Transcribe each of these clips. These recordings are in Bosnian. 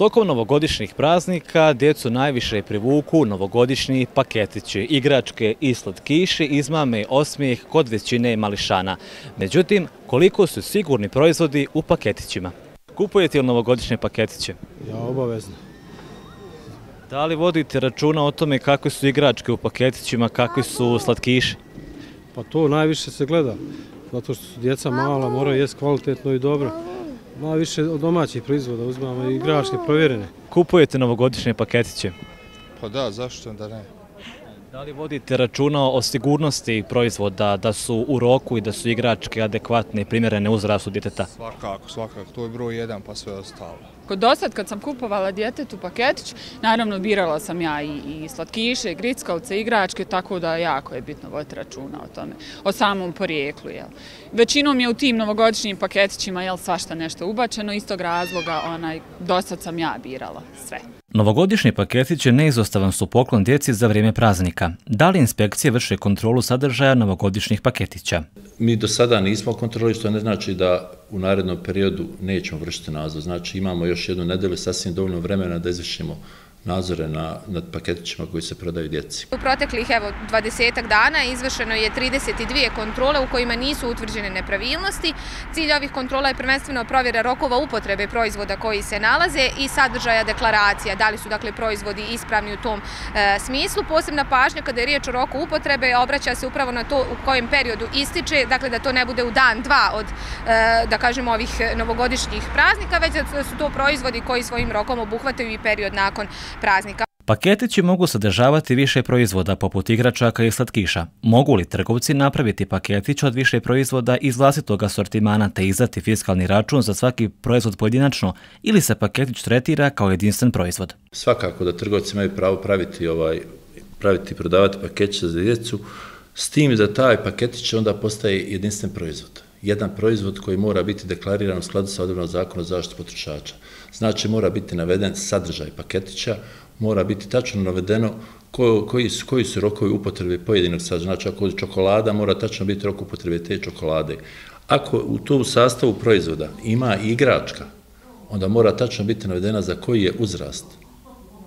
Tokom novogodišnjih praznika djecu najviše privuku novogodišnji paketići, igračke i slatkiši izmame osmijeh kod većine mališana. Međutim, koliko su sigurni proizvodi u paketićima? Kupujete li novogodišnje paketiće? Ja, obavezno. Da li vodite računa o tome kakve su igračke u paketićima, kakvi su slatkiši? Pa to najviše se gleda, zato što su djeca mala, moraju jesti kvalitetno i dobro. Malo više od domaćih proizvoda uzmamo i igračke provjerene. Kupujete novogodišnje paketiće? Pa da, zašto da ne? Da li vodite računa o sigurnosti proizvoda, da su u roku i da su igračke adekvatne i primjerene uzrastu djeteta? Svakako, svakako, to je broj jedan pa sve ostalo. Kod dosad kad sam kupovala djetetu paketić, naravno birala sam ja i, i slatkiše, i grickavce, igračke, tako da jako je bitno voditi računa o tome, o samom porijeklu. Jel. Većinom je u tim novogodišnjim paketićima jel, svašta nešto ubačeno, istog razloga onaj, dosad sam ja birala sve. Novogodišnji paketići neizostavan su poklon djeci za vrijeme praznika. Da li inspekcije vrše kontrolu sadržaja novogodišnjih paketića? Mi do sada nismo kontroli, što ne znači da u narednom periodu nećemo vršiti nadzor. Znači imamo još jednu nedelju sasvim dovoljno vremena da izvršimo nadzore na, nad paketićima koji se prodaju djeci. U proteklih evo 20 dana izvršeno je 32 kontrole u kojima nisu utvrđene nepravilnosti. Cilj ovih kontrola je prvenstveno provjera rokova upotrebe proizvoda koji se nalaze i sadržaja deklaracija, da li su dakle proizvodi ispravni u tom e, smislu. Posebna pažnja kada je riječ o roku upotrebe obraća se upravo na to u kojem periodu ističe, dakle da to ne bude u dan, dva od, e, da kažemo, ovih novogodišnjih praznika, već da su to proizvodi koji svojim rokom obuhvataju i period nakon praznika. Paketići mogu sadržavati više proizvoda poput igračaka i slatkiša. Mogu li trgovci napraviti paketić od više proizvoda iz vlastitog asortimana te izdati fiskalni račun za svaki proizvod pojedinačno ili se paketić tretira kao jedinstven proizvod? Svakako da trgovci imaju pravo praviti ovaj praviti i prodavati paketiće za djecu, s tim da taj paketić onda postaje jedinstven proizvod. Jedan proizvod koji mora biti deklariran u skladu sa odredbom zakona o zaštitu potrošača. Znači mora biti naveden sadržaj paketića, mora biti tačno navedeno koji su, koji su rokovi upotrebe pojedinog sadržaja. Znači ako je čokolada, mora tačno biti rok upotrebe te čokolade. Ako u to sastavu proizvoda ima igračka, onda mora tačno biti navedena za koji je uzrast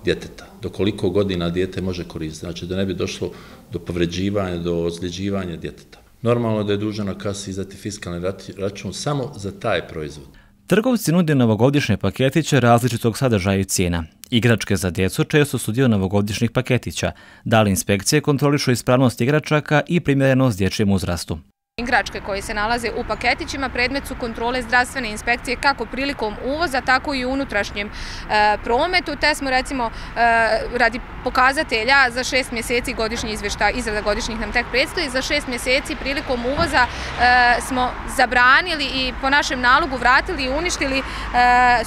djeteta, do koliko godina djete može koristiti. Znači da ne bi došlo do povređivanja, do ozljeđivanja djeteta. Normalno da je dužan na kasi izdati fiskalni račun samo za taj proizvod. Trgovci nude novogodišnje paketiće različitog sadržaja i cijena. Igračke za djecu često su dio novogodišnjih paketića. Da li inspekcije kontrolišu ispravnost igračaka i primjerenost dječjem uzrastu? Igračke koje se nalaze u paketićima predmet su kontrole zdravstvene inspekcije kako prilikom uvoza, tako i u unutrašnjem e, prometu. Te smo recimo e, radi pokazatelja za šest mjeseci godišnji izvještaj, izrada godišnjih nam tek predstoji, za šest mjeseci prilikom uvoza e, smo zabranili i po našem nalogu vratili i uništili e,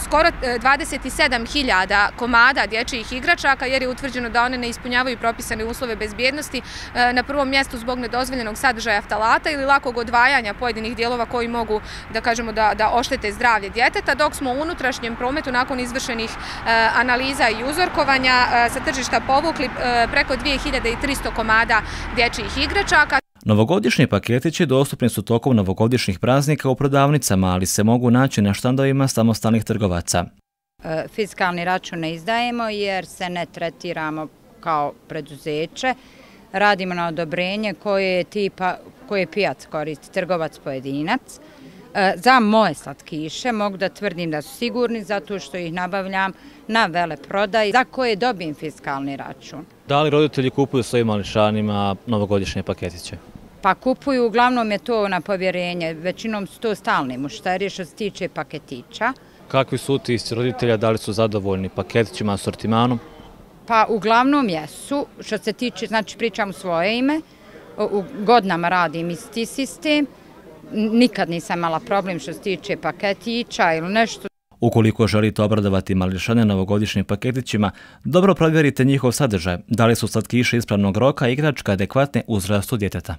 skoro e, 27.000 komada dječjih igračaka jer je utvrđeno da one ne ispunjavaju propisane uslove bezbjednosti e, na prvom mjestu zbog nedozvoljenog sadržaja aftalata ili lakog odvajanja pojedinih dijelova koji mogu da kažemo da, da oštete zdravlje djeteta, dok smo u unutrašnjem prometu nakon izvršenih e, analiza i uzorkovanja e, sa tržišta povukli e, preko 2300 komada dječjih igračaka. Novogodišnji paketići dostupni su tokom novogodišnjih praznika u prodavnicama, ali se mogu naći na štandovima samostalnih trgovaca. Fiskalni račun ne izdajemo jer se ne tretiramo kao preduzeće radimo na odobrenje koje je tipa, koje pijac koristi, trgovac pojedinac. E, za moje slatkiše mogu da tvrdim da su sigurni zato što ih nabavljam na vele prodaj za koje dobijem fiskalni račun. Da li roditelji kupuju svojim mališanima novogodišnje paketiće? Pa kupuju, uglavnom je to na povjerenje, većinom su to stalni mušteri što se tiče paketića. Kakvi su utisci roditelja, da li su zadovoljni paketićima, asortimanom? Pa uglavnom jesu, što se tiče, znači pričam svoje ime, u godinama radim isti sistem, nikad nisam imala problem što se tiče paketića ili nešto. Ukoliko želite obradovati mališane novogodišnjim paketićima, dobro provjerite njihov sadržaj, da li su slatkiše ispravnog roka i igračka adekvatne uzrastu djeteta.